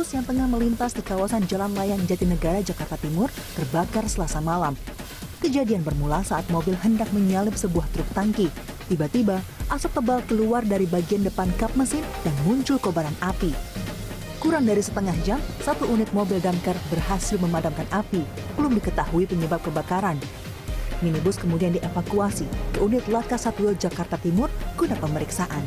minibus yang tengah melintas di kawasan Jalan Layang Jatinegara, Jakarta Timur terbakar selasa malam. Kejadian bermula saat mobil hendak menyalip sebuah truk tangki. Tiba-tiba, asap tebal keluar dari bagian depan kap mesin dan muncul kobaran api. Kurang dari setengah jam, satu unit mobil damkar berhasil memadamkan api. Belum diketahui penyebab kebakaran. Minibus kemudian dievakuasi ke unit Laka Satwil Jakarta Timur guna pemeriksaan.